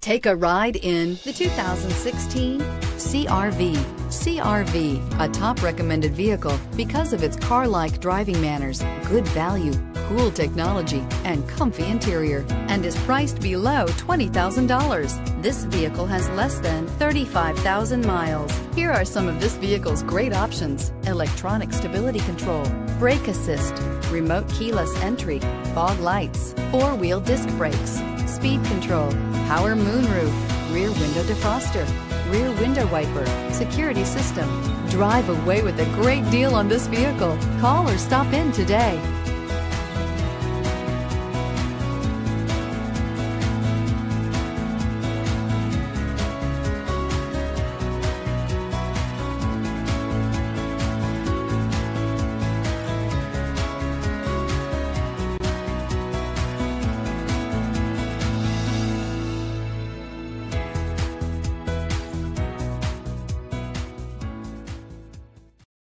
Take a ride in the 2016 CRV. CRV, a top recommended vehicle because of its car-like driving manners, good value, cool technology, and comfy interior, and is priced below $20,000. This vehicle has less than 35,000 miles. Here are some of this vehicle's great options. Electronic stability control, brake assist, remote keyless entry, fog lights, four-wheel disc brakes, speed control, power moonroof, rear window defroster, rear window wiper, security system. Drive away with a great deal on this vehicle. Call or stop in today.